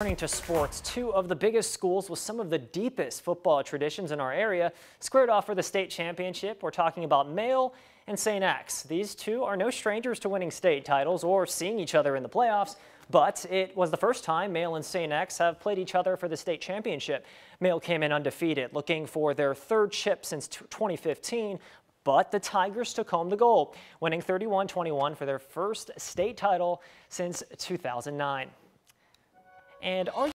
Turning to sports, two of the biggest schools with some of the deepest football traditions in our area squared off for the state championship. We're talking about Male and St. X. These two are no strangers to winning state titles or seeing each other in the playoffs, but it was the first time Male and St. X have played each other for the state championship. Male came in undefeated, looking for their third chip since 2015, but the Tigers took home the gold, winning 31-21 for their first state title since 2009. And are